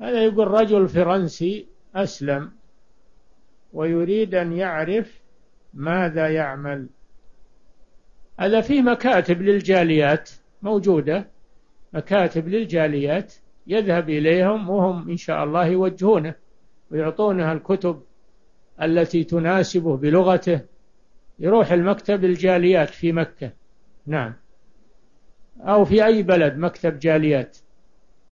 هذا يقول رجل فرنسي أسلم ويريد أن يعرف ماذا يعمل. هذا في مكاتب للجاليات موجودة مكاتب للجاليات يذهب إليهم وهم إن شاء الله يوجهونه ويعطونها الكتب التي تناسبه بلغته. يروح المكتب الجاليات في مكة. نعم. أو في أي بلد مكتب جاليات.